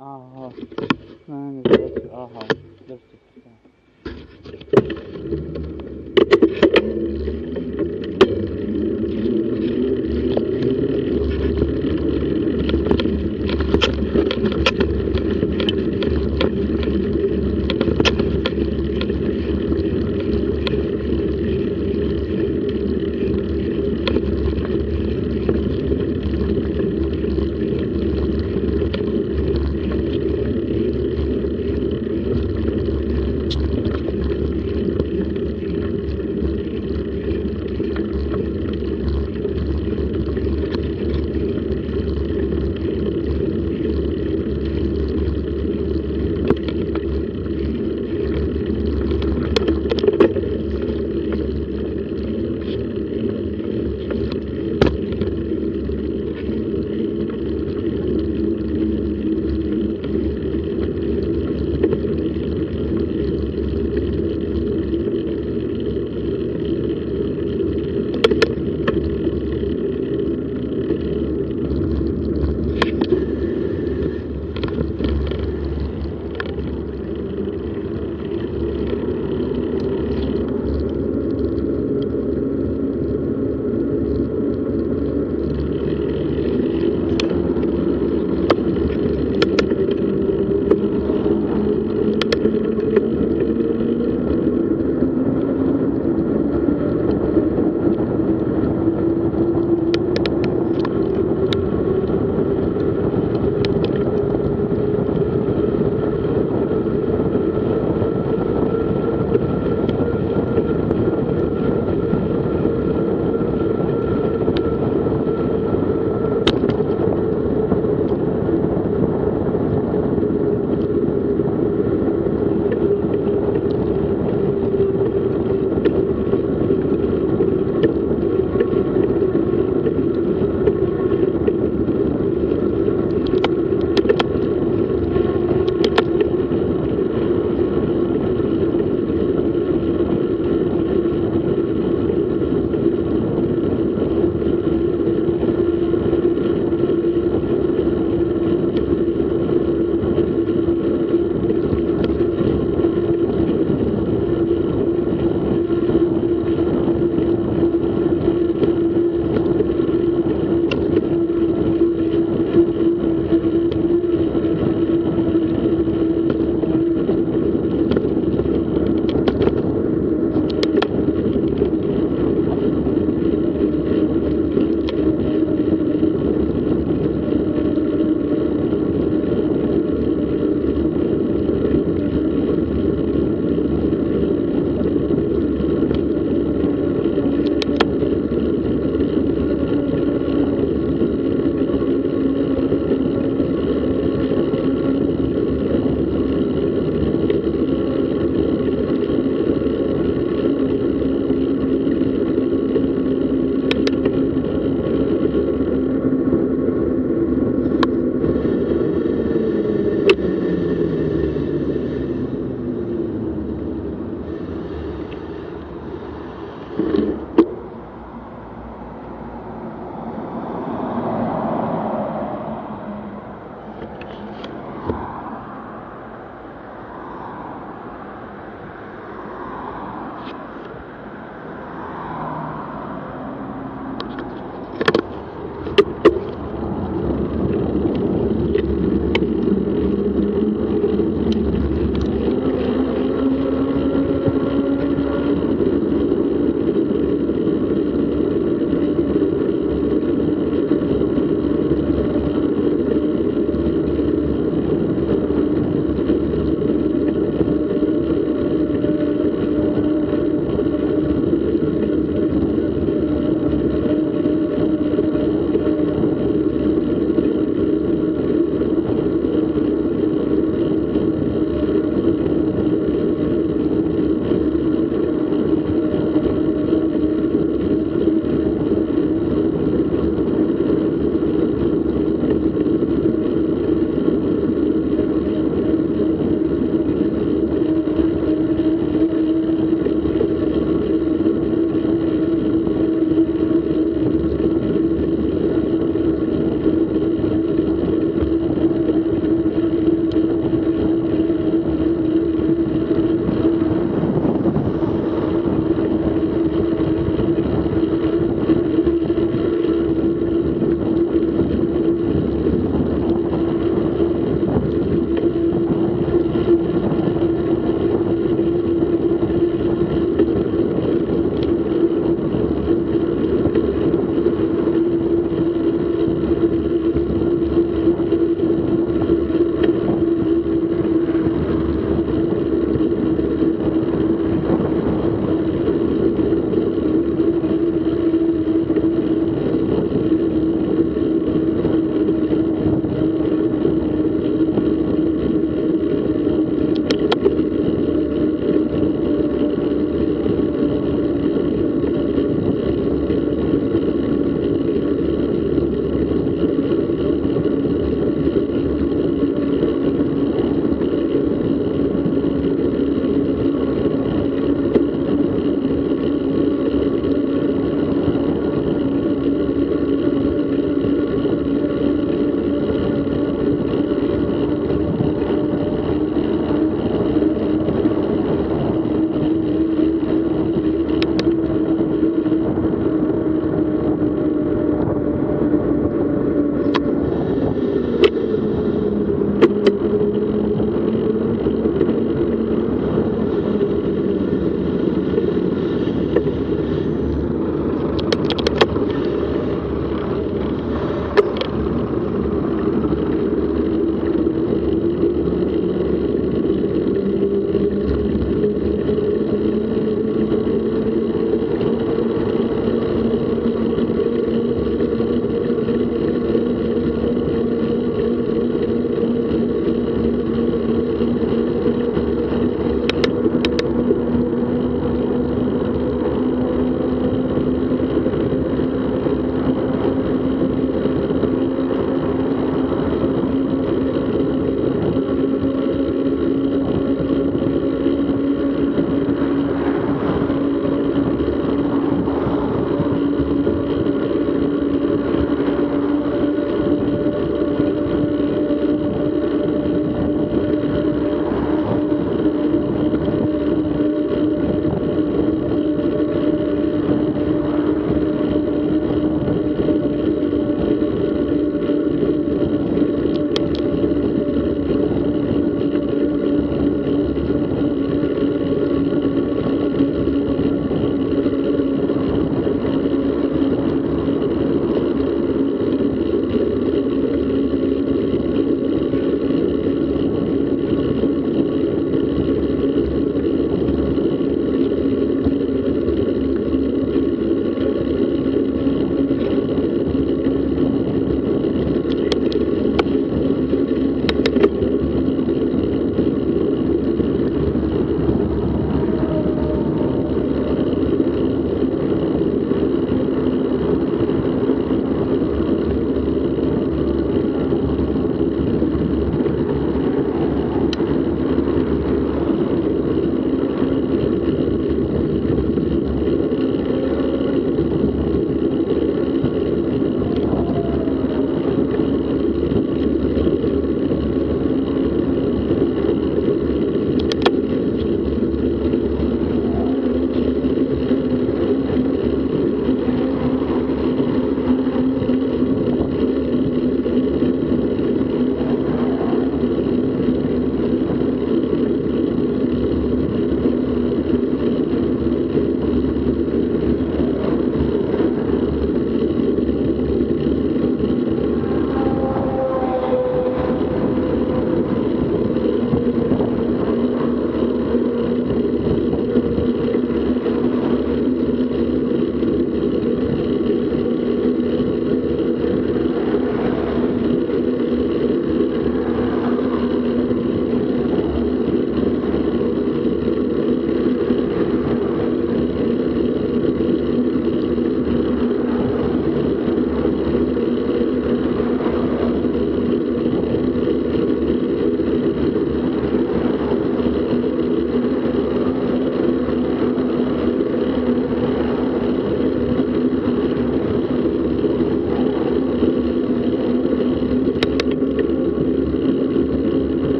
啊号那你说的是二号。